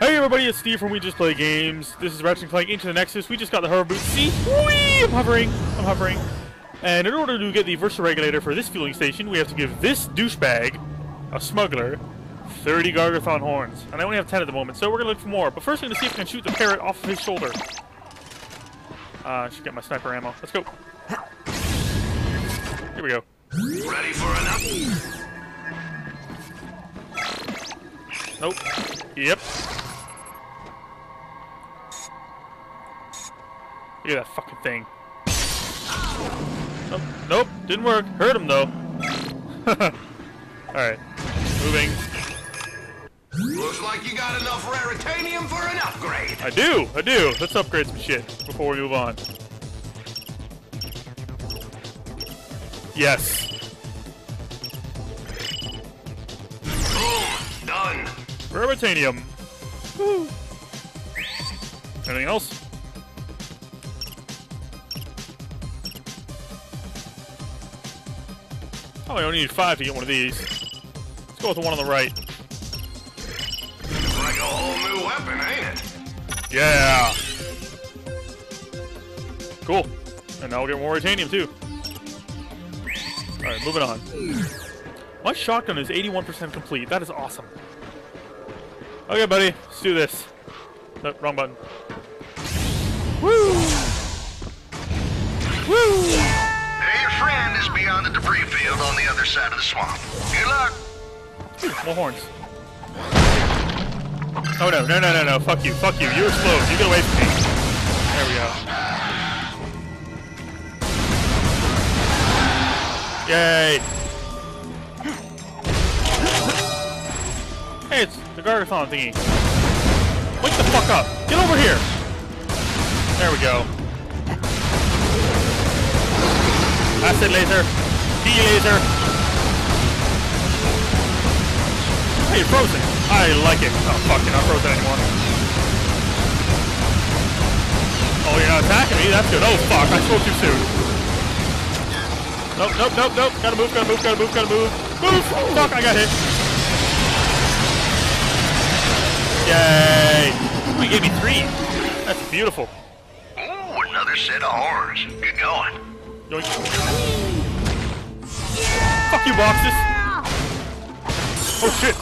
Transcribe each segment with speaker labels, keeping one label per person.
Speaker 1: Hey everybody, it's Steve from We Just Play Games. This is Ratchet and Clank Into the Nexus. We just got the hover boot. See? Whee! I'm hovering. I'm hovering. And in order to get the Versa regulator for this fueling station, we have to give this douchebag, a smuggler, 30 Gargathon horns. And I only have 10 at the moment, so we're gonna look for more. But first I'm gonna see if I can shoot the parrot off of his shoulder. Uh, I should get my sniper ammo. Let's go. Here we go.
Speaker 2: Ready for an up?
Speaker 1: Nope. Yep. Look at that fucking thing. Nope, nope, didn't work. Hurt him though. Alright. Moving.
Speaker 2: Looks like you got enough raritanium for an upgrade.
Speaker 1: I do, I do. Let's upgrade some shit before we move on. Yes.
Speaker 2: Boom. Done.
Speaker 1: Raritanium. Woo. Anything else? Oh, I only need five to get one of these. Let's go with the one on the right.
Speaker 2: It's like a whole new weapon, ain't it?
Speaker 1: Yeah. Cool. And now we'll get more titanium too. Alright, moving on. My shotgun is 81% complete. That is awesome. Okay, buddy. Let's do this. No, wrong button. Woo! Woo!
Speaker 2: Debris field on the other side of the swamp. Good luck.
Speaker 1: More horns. Oh no, no, no, no, no. Fuck you, fuck you. You explode. You get away from me. There we go. Yay! Hey, it's the Gargathon thingy. Wake the fuck up! Get over here! There we go. Acid laser. D laser. Hey, you're frozen. I like it. Oh, fuck, you're not frozen anymore. Oh, you're not attacking me? That's good. Oh, fuck, I spoke too soon. Nope, nope, nope, nope. Gotta move, gotta move, gotta move, gotta move. Move! Oh, fuck, I got hit. Yay! Oh, you gave me three. That's beautiful.
Speaker 2: Ooh, another set of horns. Good going.
Speaker 1: Yoink. Fuck you, boxes! Oh, shit!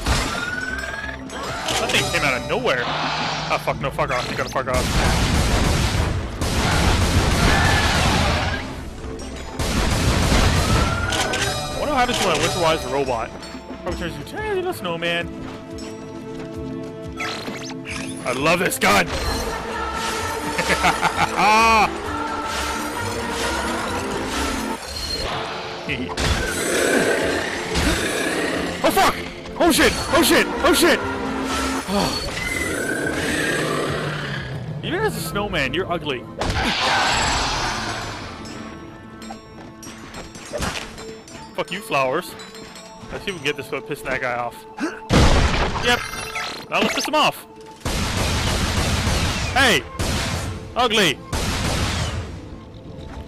Speaker 1: That thing came out of nowhere. Ah, fuck, no, fuck off. You gotta fuck off. I wonder what happens when I winterize the robot. Probably turns into a snowman. I love this gun! oh fuck! Oh shit! Oh shit! Oh shit! Even as a snowman, you're ugly. Fuck you, flowers. Let's see if we can get this without pissing that guy off. Yep. Now let's piss him off. Hey! Ugly!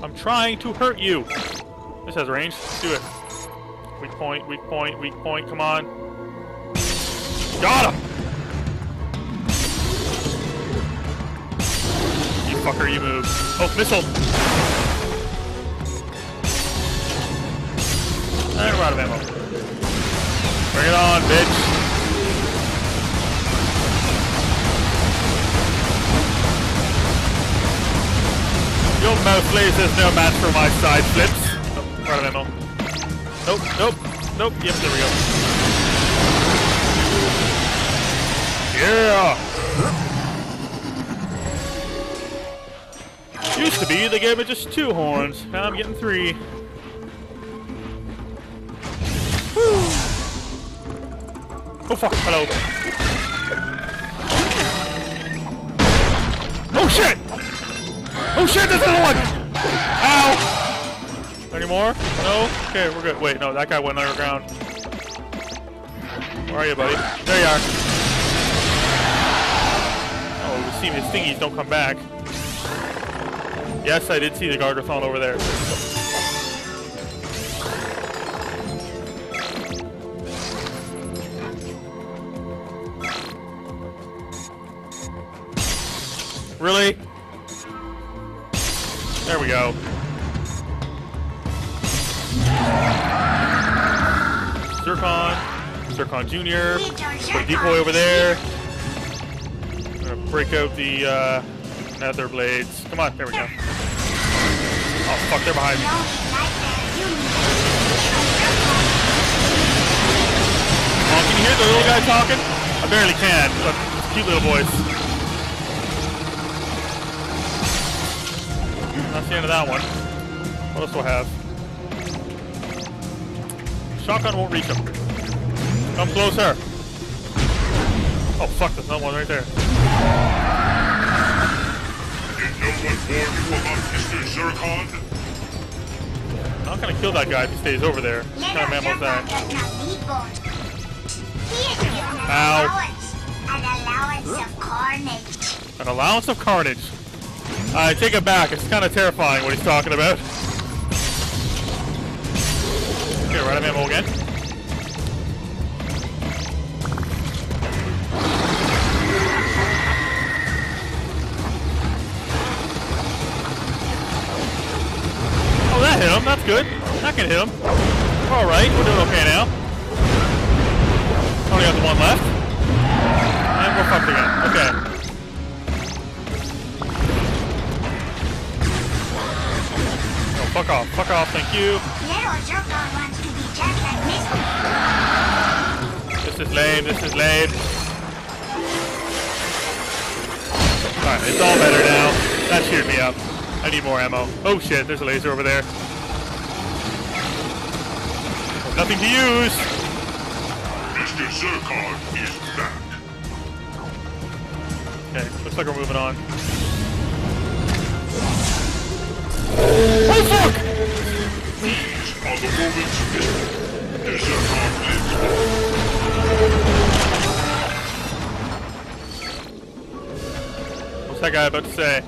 Speaker 1: I'm trying to hurt you. This has range. Let's do it. Weak point, weak point, weak point. Come on. Got him! You fucker, you move. Oh, missile! And we're out of ammo. Bring it on, bitch! Your mouth laser's no match for my side flips. Ammo. Nope, nope, nope. Yep, there we go. Yeah! Used to be they gave me just two horns. Now I'm getting three. Whew. Oh fuck, hello. Oh shit! Oh shit, there's another one! Ow! Any more? No? Okay, we're good. Wait, no, that guy went underground. Where are you, buddy? There you are. Oh, the see his thingies don't come back. Yes, I did see the Gargathon over there. Really? There we go. Zurkon. Zurkon Jr. Put a decoy over there. I'm gonna break out the uh, nether blades. Come on, there we go. Oh fuck, they're behind me. Oh, can you hear the little guy talking? I barely can, but it's a cute little voice. That's the end of that one. What else do I have? Shotgun won't reach him. Come closer. Oh fuck, there's another one right there.
Speaker 3: Did no one warn you about Mr. Zurkon?
Speaker 1: I'm not gonna kill that guy if he stays over there. What kind of mammal is that? Ow.
Speaker 4: An allowance of carnage.
Speaker 1: An allowance of carnage. I take it back. It's kind of terrifying what he's talking about. Okay, right of ammo again. Oh, that hit him. That's good. That can hit him. All right, we're doing okay now. Only got the one left. And we're fucked again. Okay. Oh, fuck off. Fuck off. Thank you. This is lame. This is lame. Alright, it's all better now. That cheered me up. I need more ammo. Oh shit, there's a laser over there. Nothing to use.
Speaker 3: Mr. Zurkon is back.
Speaker 1: Okay, looks like we're moving on. Oh fuck!
Speaker 3: These are the moments Mr. Zurkon lives
Speaker 1: What's that guy about to say?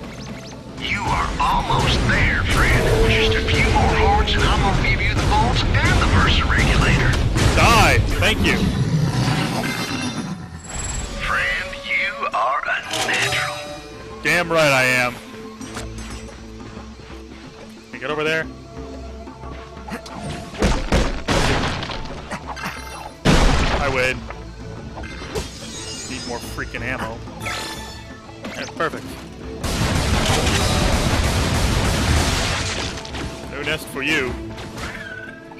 Speaker 2: You are almost there, friend. Just a few more hearts and I'm gonna give you the bolts and the Versa regulator.
Speaker 1: Die! Thank you.
Speaker 2: Friend, you are a natural.
Speaker 1: Damn right I am. Can you get over there? I win. Need more freaking ammo. Perfect. No nest for you.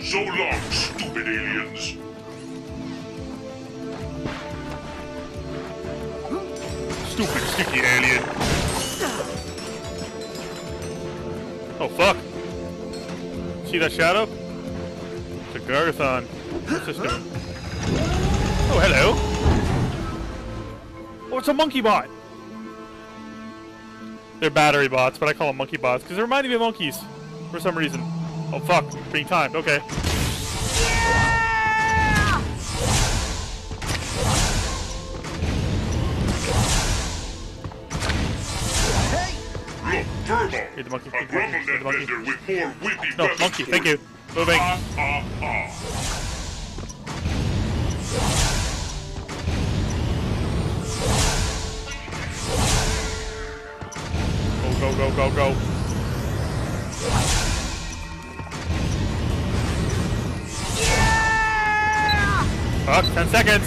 Speaker 3: So long, stupid aliens.
Speaker 1: Stupid sticky alien. Oh fuck. See that shadow? It's a Gargathon. Doing? Oh hello. Oh it's a monkey bot. They're battery bots, but I call them monkey bots because they remind me of monkeys for some reason. Oh fuck, being timed. Okay.
Speaker 3: Look, Turbo.
Speaker 1: Hit the monkey, hit the monkey, hit the monkey.
Speaker 3: With more whippy
Speaker 1: No, monkey. Thank you. Moving.
Speaker 3: Ah, ah, ah.
Speaker 1: Go, go, go, go, go. Fuck, 10 seconds.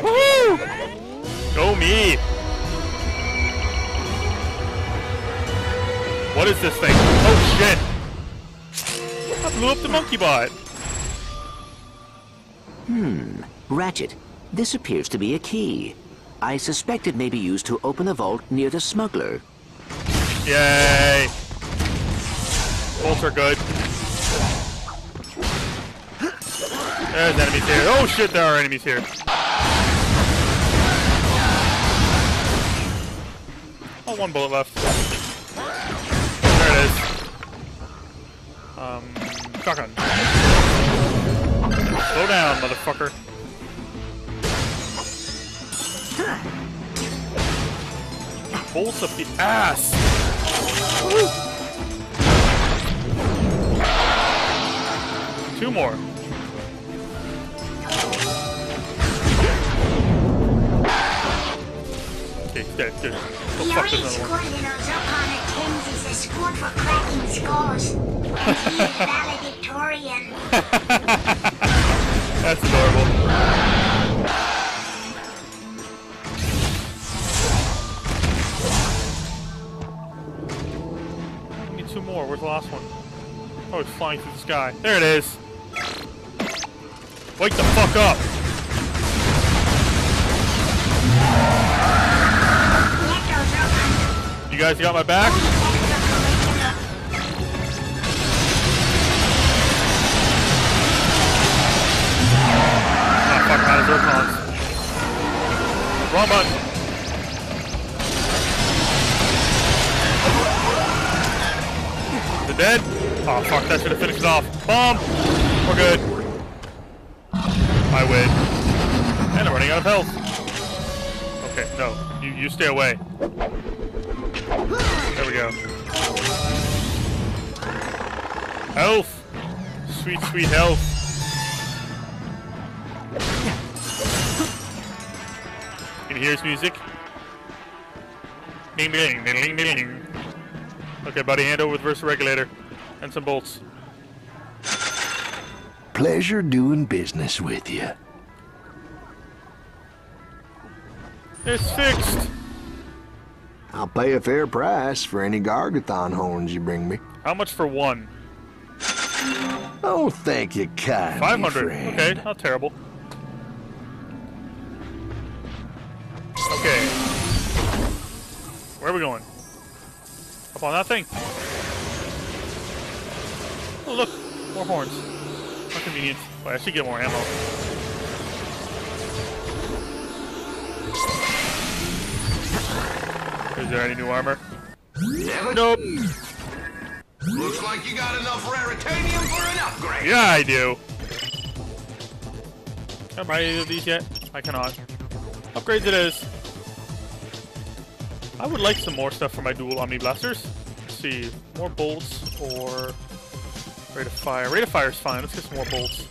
Speaker 1: Woo! Go me. What is this thing? Oh shit. I blew up the monkey bot. Hmm.
Speaker 5: Ratchet, this appears to be a key. I suspect it may be used to open a vault near the smuggler.
Speaker 1: Yay! Bolts are good. There's enemies here. Oh shit, there are enemies here. Oh, one bullet left. There it is. Um, shotgun. Slow down, motherfucker not. up of the ass! Woo. Two more.
Speaker 4: Okay, there, there. Oh, the fuck, there's
Speaker 1: another one. is a squad for cracking skulls. valedictorian. That's adorable. The last one? Oh, it's flying through the sky. There it is. Wake the fuck up. You guys got my back? Ah, fuck, out of Zurkons. Wrong button. Dead? Oh, fuck, that should have finished it off. Bomb! We're good. I win. And I'm running out of health. Okay, no. You, you stay away. There we go. Health! Sweet, sweet health. Can you hear his music? Ding ding ding ding ding. Okay, buddy, hand over the Versa regulator and some bolts.
Speaker 6: Pleasure doing business with you.
Speaker 1: It's fixed.
Speaker 6: I'll pay a fair price for any Gargathon horns you bring me.
Speaker 1: How much for one?
Speaker 6: Oh, thank you kindly,
Speaker 1: 500.
Speaker 6: friend.
Speaker 1: Okay, not terrible. Okay. Where are we going? Up on that thing. Oh, look. More horns. More convenience. Well, oh, I should get more ammo. Is there any new armor? Nope.
Speaker 2: Looks like you got enough raritanium for an upgrade.
Speaker 1: Yeah, I do. Can I buy any of these yet? I cannot. Upgrades it is. I would like some more stuff for my dual Omni Blasters. Let's see. More bolts or rate of fire. Rate of fire is fine. Let's get some more bolts.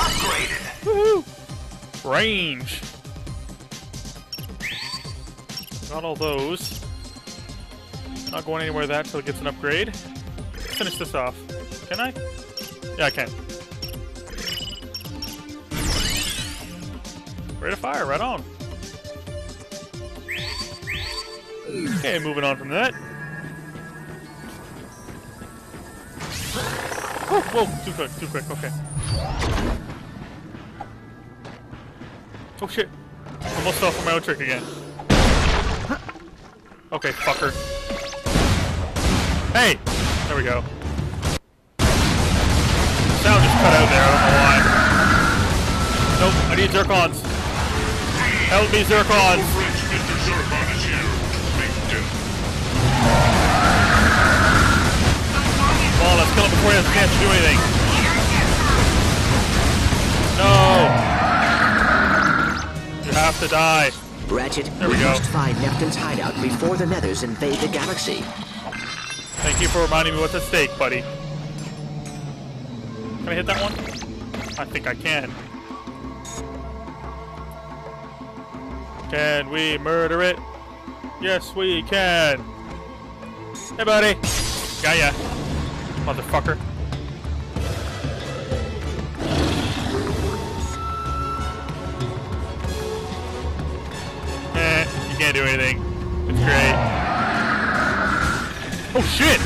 Speaker 2: Upgraded.
Speaker 1: Woohoo! Range. Got all those. Not going anywhere with that until it gets an upgrade. Let's finish this off. Can I? Yeah, I can. Rate of fire, right on. Okay, moving on from that. Whoa, whoa, too quick, too quick, okay. Oh shit. Almost fell for my own trick again. Okay, fucker. Hey! There we go. Sound just cut out there, I don't know why. Nope, I need Zurkons. Help me, Zurkons! Chance to do anything. No! You have to die.
Speaker 5: Ratchet,
Speaker 1: There we
Speaker 5: we,
Speaker 1: go.
Speaker 5: must find Neftin's hideout before the Nethers invade the galaxy.
Speaker 1: Thank you for reminding me what's at stake, buddy. Can I hit that one? I think I can. Can we murder it? Yes, we can. Hey, buddy. Got ya. Motherfucker. Eh, you can't do anything. It's great. Oh shit!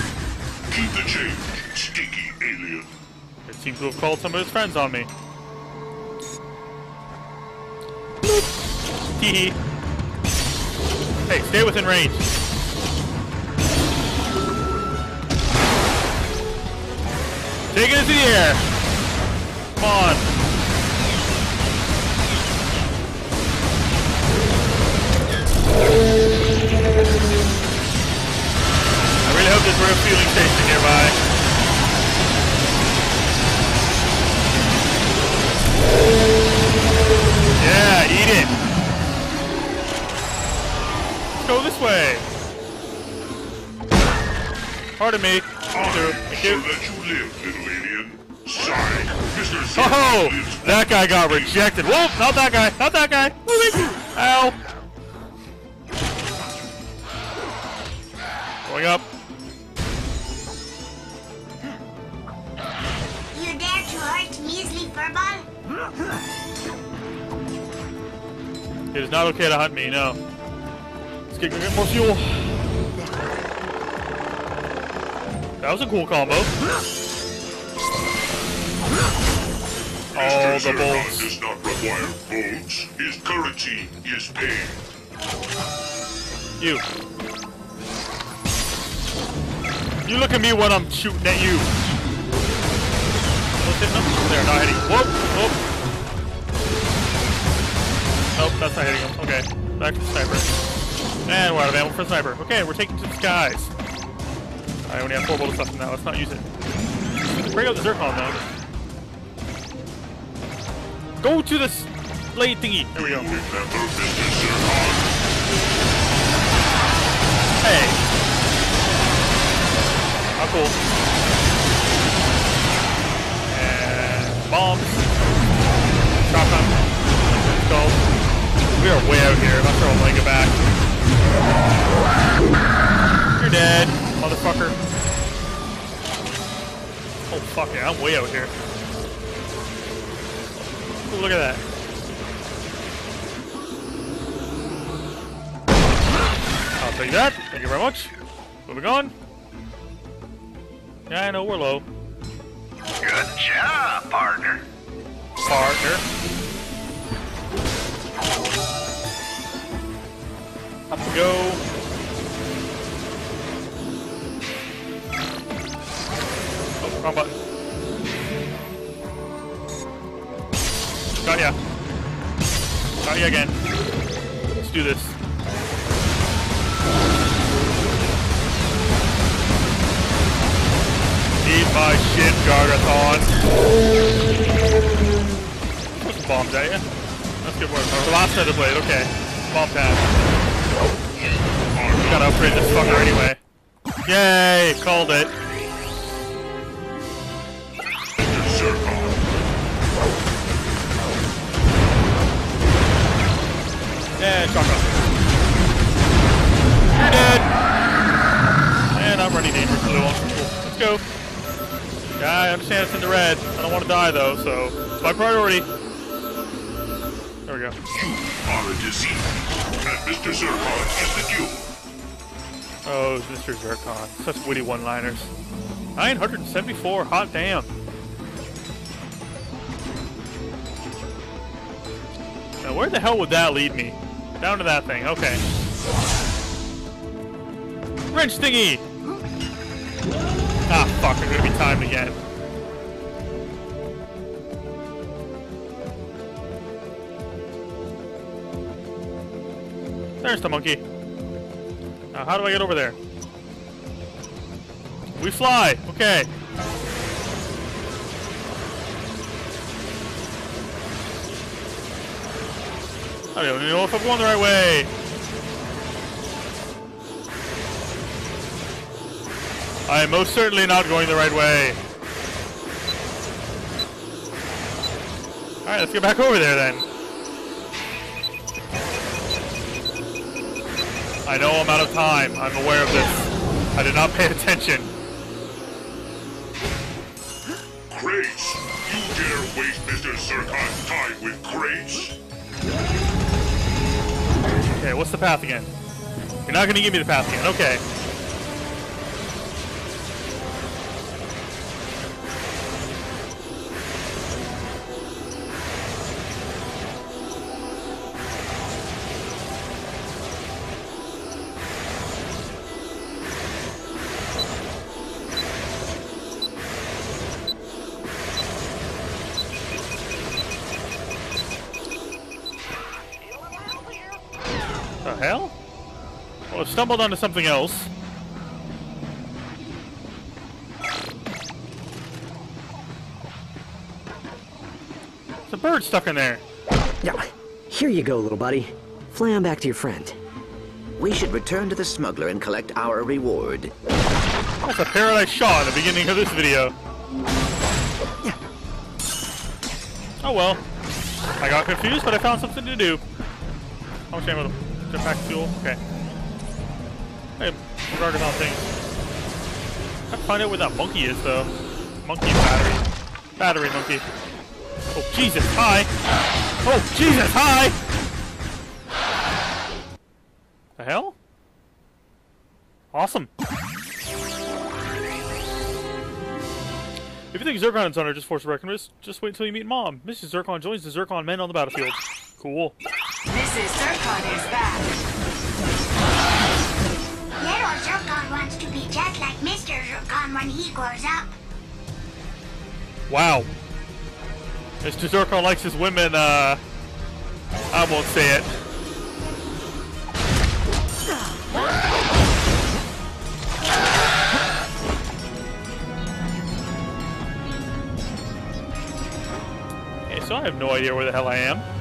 Speaker 3: Keep the change, stinky alien.
Speaker 1: It seems to have called some of his friends on me. Hee hee. Hey, stay within range. Take it into the air. Come on. That guy got rejected. Whoa, not that guy. Not that guy. Ow. Going up.
Speaker 4: You dare to hurt measly furball?
Speaker 1: It is not okay to hunt me, no. Let's get, get more fuel. That was a cool combo. All the bolts.
Speaker 3: does not require bolts. His currency is paid.
Speaker 1: You. You look at me when I'm shooting at you. Hitting him? There, not hitting. Whoop, whoop. Nope, that's not hitting him. Okay, back to the sniper. And we're out of ammo for sniper. Okay, we're taking to the skies. I only have four bullets left now. Let's not use it. Bring out the zurkon though. Go to the blade thingy. There we go.
Speaker 3: Remember, Mr. Zurkon?
Speaker 1: Hey. How cool. And bombs. Shotgun. Let's go. We are way out here. I'm not sure I'll make it back. You're dead, motherfucker. Oh fuck yeah, I'm way out here. Look at that. I'll take that. Thank you very much. Moving on. Yeah, I know we're low.
Speaker 2: Good job, partner.
Speaker 1: Partner. Up we go. Oh, wrong button. Got ya. Got ya again. Let's do this. Eat my shit, Gargathon. Put some bombs at ya. That's good work. Oh, last set of blade, okay. Bomb time. Gotta upgrade this fucker anyway. Yay! Called it. And shotgun. You're dead! And I'm running dangerous blue on cool. Let's go. Yeah, I understand it's in the red. I don't want to die though, so it's my priority. There we go.
Speaker 3: You are a disease. And Mr. Zurkon is the cure.
Speaker 1: Oh, Mr. Zurkon. Such witty one-liners. 974, hot damn. Now, where the hell would that lead me? Down to that thing, okay. Wrench thingy! Ah, fuck, I'm gonna be timed again. There's the monkey. Now, how do I get over there? We fly! Okay. I don't even know if I'm going the right way. I am most certainly not going the right way. Alright, let's get back over there then. I know I'm out of time. I'm aware of this. I did not pay attention.
Speaker 3: Grace, you dare waste Mr. Zurkon's time with Grace?
Speaker 1: Okay, what's the path again? You're not gonna give me the path again. Okay. Stumbled onto something else. There's a bird stuck in there.
Speaker 7: Yeah, here you go, little buddy. Fly on back to your friend.
Speaker 5: We should return to the smuggler and collect our reward.
Speaker 1: That's a paradise shot at the beginning of this video. Oh well. I got confused, but I found something to do. How much ammo? Jetpack fuel? Okay. Hey, Gargathon things. I find out where that monkey is, though. Monkey battery. Battery monkey. Oh, Jesus, hi! Oh, Jesus, hi! The hell? Awesome. If you think Zurkon and Son are just force reckon with, just wait until you meet Mom. Mrs. Zurkon joins the Zurkon men on the battlefield. Cool.
Speaker 8: Mrs. Zurkon is back.
Speaker 4: To be just like Mr. Zurkon when he grows up.
Speaker 1: Wow. Mr. Zircon likes his women, uh... I won't say it. Okay, so I have no idea where the hell I am.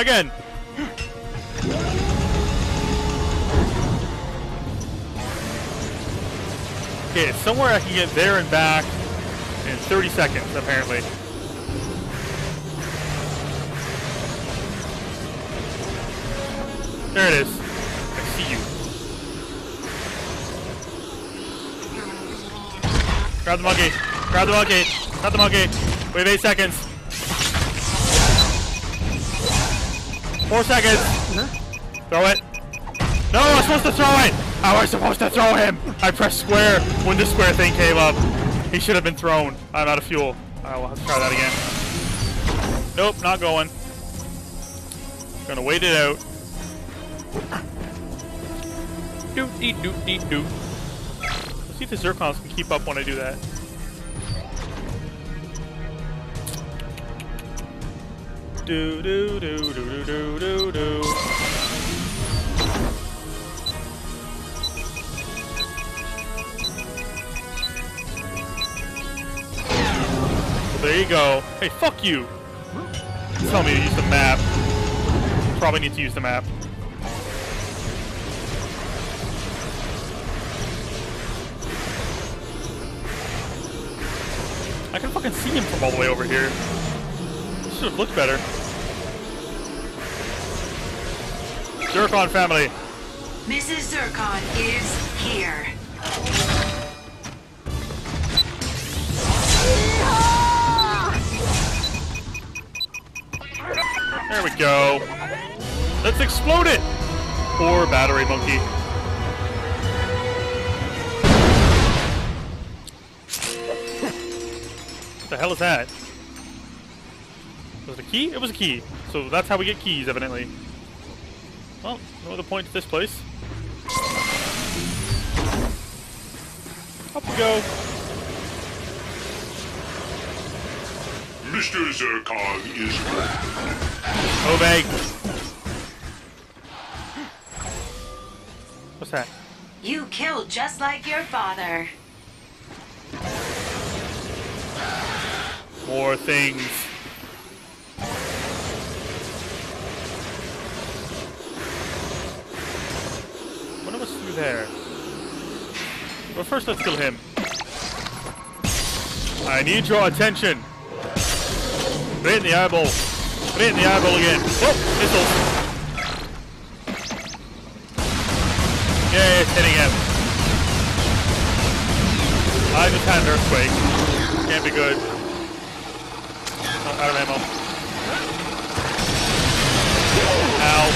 Speaker 1: Again. Okay, it's somewhere I can get there and back in 30 seconds, apparently. There it is. I see you. Grab the monkey. Grab the monkey. Grab the monkey. Have eight seconds. Four seconds. Throw it. No, I'm supposed to throw it. How am I supposed to throw him? I pressed square when the square thing came up. He should have been thrown. I'm out of fuel. I will have to try that again. Nope, not going. Gonna wait it out. Doot dee doot dee doot. Let's see if the Zurkons can keep up when I do that. Do do do do do do do. There you go. Hey, fuck you! Tell me to use the map. Probably need to use the map. I can fucking see him from all the way over here. Should have looked better. Zurkon family.
Speaker 8: Mrs. Zurkon is here.
Speaker 1: There we go. Let's explode it! Poor battery monkey. What the hell is that? Was it a key? It was a key. So that's how we get keys, evidently. Well, no other point to this place. Up we go.
Speaker 3: Mr. Zurkon is back.
Speaker 1: Obey. What's that?
Speaker 8: You killed just like your father.
Speaker 1: More things. Wonder what's through there. But first, let's kill him. I need your attention. Right in the eyeball. Right in the eyeball again. Oh, missiles. Yeah, it's hitting him. I just had an earthquake. Can't be good. Oh, out of ammo. Ow.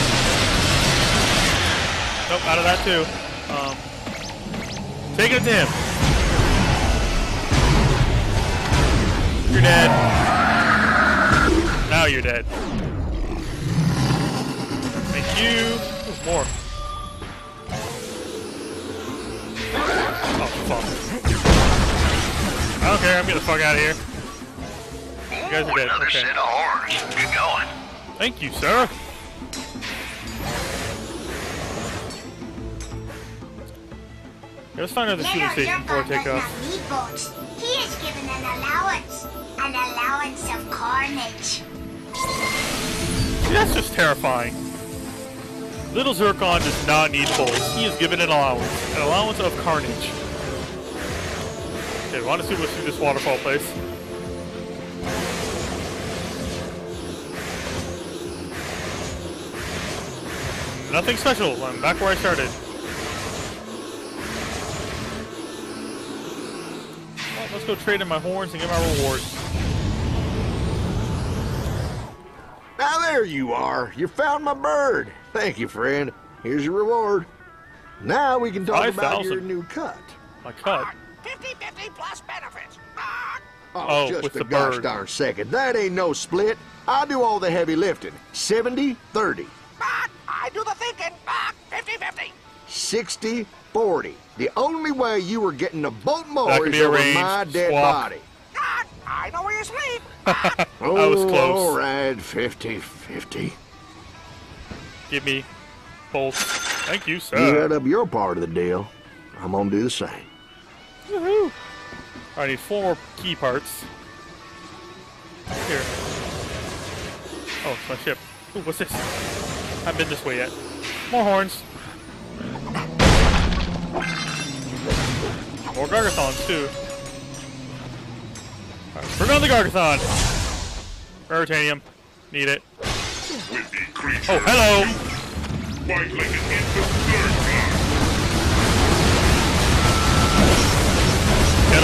Speaker 1: Nope, out of that too. Um, taking it to him. You're dead. Now you're dead. Thank you. Ooh, more. Oh, fuck. I don't care. I'm getting the fuck out of here. You guys are dead. Okay.
Speaker 2: set of horrors. Good going.
Speaker 1: Thank you, sir. Let's find out the fueling station before I
Speaker 4: Zurkon
Speaker 1: take off.
Speaker 4: not need boats. He is given an allowance. An allowance of carnage.
Speaker 1: See, that's just terrifying. Little Zurkon does not need bolts. He is given an allowance. An allowance of carnage. Okay, we want to see what's through this waterfall place. Nothing special. I'm back where I started. Let's go trade in my horns and get my reward.
Speaker 6: Now there you are. You found my bird. Thank you, friend. Here's your reward. Now we can talk about your new cut.
Speaker 1: My cut.
Speaker 2: 50-50 plus benefits.
Speaker 6: Oh,
Speaker 1: Oh,
Speaker 6: just
Speaker 1: with
Speaker 6: a
Speaker 1: the
Speaker 6: gosh
Speaker 1: bird.
Speaker 6: darn second. That ain't no split. I do all the heavy lifting. 70 30.
Speaker 2: I do the thinking. Ah, 50-50.
Speaker 6: 60 40. The only way you were getting a boat
Speaker 1: That
Speaker 6: mower is over
Speaker 1: arranged.
Speaker 6: my dead
Speaker 1: Swap.
Speaker 6: body.
Speaker 2: God, I know where you sleep.
Speaker 6: Oh,
Speaker 1: I was close.
Speaker 6: All right, 50 50.
Speaker 1: Give me bolts. Thank you, sir.
Speaker 6: You
Speaker 1: sir.
Speaker 6: head up your part of the deal. I'm gonna do the same.
Speaker 1: Woohoo! I need four more key parts. Here. Oh, it's my ship. Ooh, what's this? I haven't been this way yet. More horns. More Gargathons, too. Alright, bring on the Gargathon! Raritanium. Need it. Oh, hello! Get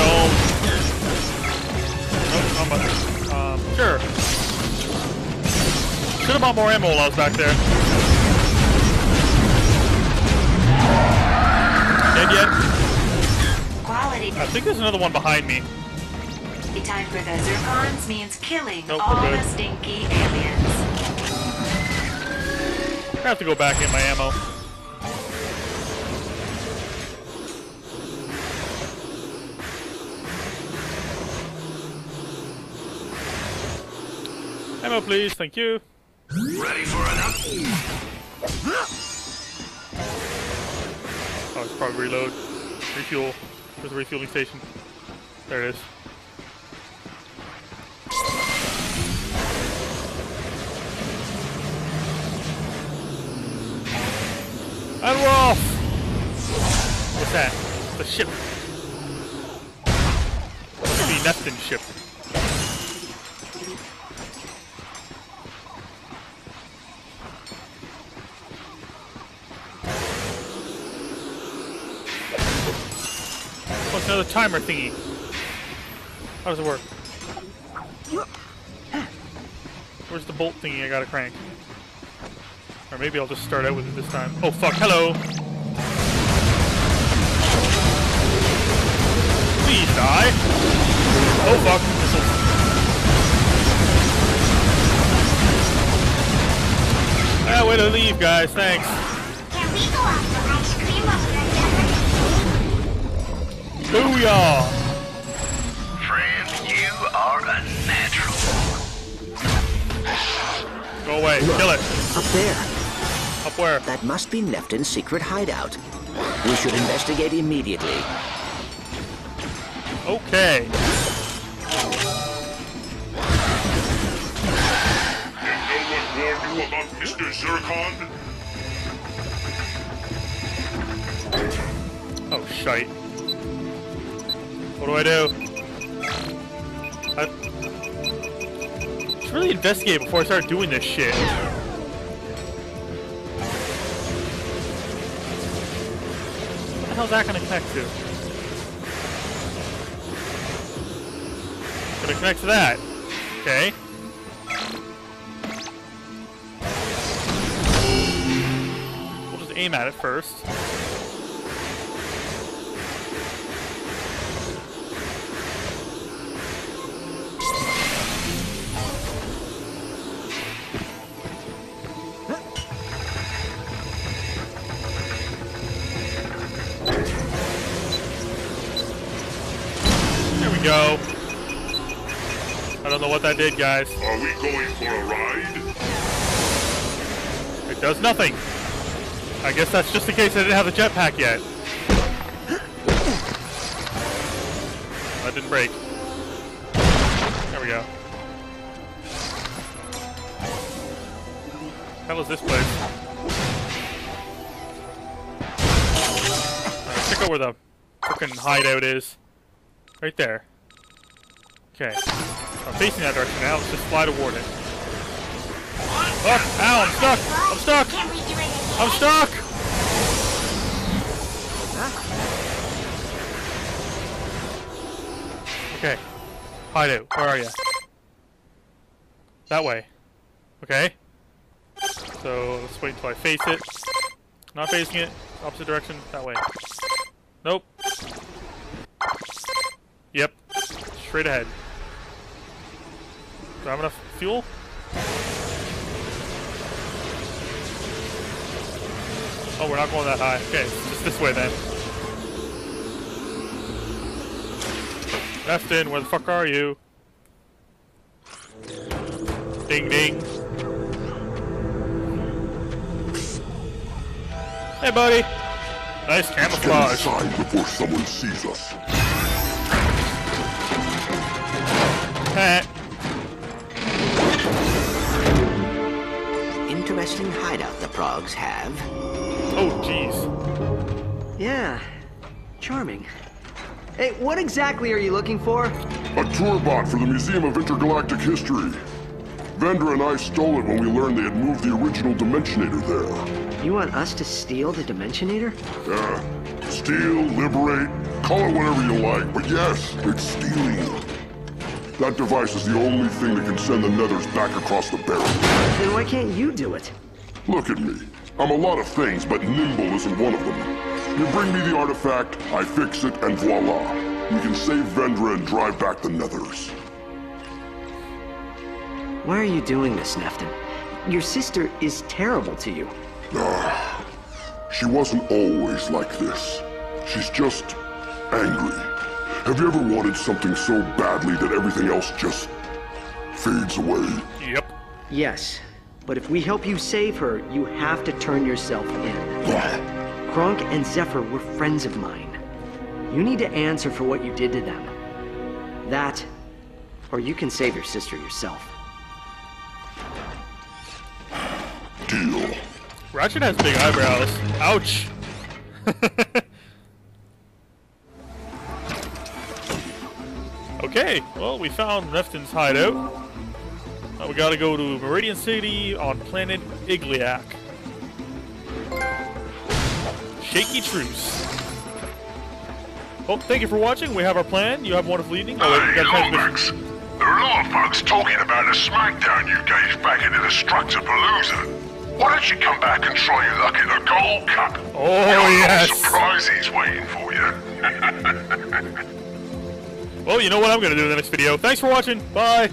Speaker 1: not much. Um, sure. Should have bought more ammo while I was back there. Dead yet?
Speaker 8: Quality.
Speaker 1: I think there's another one behind me.
Speaker 8: The time for the Zurkons means killing
Speaker 1: Nope,
Speaker 8: all the stinky aliens.
Speaker 1: I have to go back and get my ammo. Ammo, please. Thank you.
Speaker 2: Ready for an up?
Speaker 1: Oh, it's probably reload. Refuel. There's a refueling station. There it is. And we're off! What's that? The ship. Must be ship. What's another timer thingy? How does it work? Where's the bolt thingy I gotta crank? Or maybe I'll just start out with it this time. Oh fuck, hello! Please die! Oh fuck, missiles. Ah, way to leave, guys, thanks. Booyah!
Speaker 2: Friend, you are a natural.
Speaker 1: Go away, kill it.
Speaker 5: Up there.
Speaker 1: Up where?
Speaker 5: That must be Neftin's secret hideout. We should investigate immediately.
Speaker 1: Okay.
Speaker 3: And no one warned you about Mr. Zurkon?
Speaker 1: Oh, shite. What do I do? I should really investigate before I start doing this shit. What the hell's that gonna connect to? Gonna connect to that. Okay. We'll just aim at it first. what that did, guys.
Speaker 3: Are we going for a ride?
Speaker 1: It does nothing. I guess that's just in case I didn't have a jetpack yet. That didn't break. There we go. Hell is this place? Right, check out where the freaking hideout is. Right there. Okay. I'm facing that direction now. Let's just fly toward it. Oh, ow, I'm stuck! I'm stuck! I'm stuck! Okay. Hideout, where are you? That way. Okay. So, let's wait until I face it. Not facing it. Opposite direction. That way. Nope. Yep. Straight ahead. Do I have enough fuel? Oh, we're not going that high. Okay, just this way then. Neftin, where the fuck are you? Ding ding. Hey, buddy. Nice
Speaker 9: Get
Speaker 1: camouflage.
Speaker 9: inside before someone sees us.
Speaker 1: Heh.
Speaker 5: Interesting the Progs have.
Speaker 1: Oh, jeez.
Speaker 7: Yeah. Charming. Hey, what exactly are you looking for?
Speaker 9: A tour bot for the Museum of Intergalactic History. Vendra and I stole it when we learned they had moved the original Dimensionator there.
Speaker 7: You want us to steal the Dimensionator?
Speaker 9: Yeah. Steal, liberate, call it whatever you like, but yes, it's stealing. That device is the only thing that can send the nethers back across the barrier.
Speaker 7: Then why can't you do it?
Speaker 9: Look at me. I'm a lot of things, but nimble isn't one of them. You bring me the artifact, I fix it, and voila. We can save Vendra and drive back the nethers.
Speaker 7: Why are you doing this, Neftin? Your sister is terrible to you.
Speaker 9: Ah, she wasn't always like this. She's just angry. Have you ever wanted something so badly that everything else just fades away?
Speaker 1: Yep.
Speaker 7: Yes, but if we help you save her, you have to turn yourself in. Yeah. Kronk and Zephyr were friends of mine. You need to answer for what you did to them. That, or you can save your sister yourself.
Speaker 9: Deal.
Speaker 1: Ratchet has big eyebrows. Ouch. okay, well, we found Neftin's hideout. Now we gotta go to Meridian City on planet Igliak. Shaky Truce. Well, thank you for watching. We have our plan. You have a wonderful evening. Oh, wait, we
Speaker 10: Hey,
Speaker 1: got a transmission.
Speaker 10: Lombax. There are a lot of folks talking about a smackdown you gave back at the Destructapalooza. Why don't you come back and try your luck at the Gold Cup?
Speaker 1: Oh,
Speaker 10: lot
Speaker 1: yes.
Speaker 10: surprises waiting for you.
Speaker 1: Well, you know what I'm gonna do in the next video. Thanks for watching. Bye.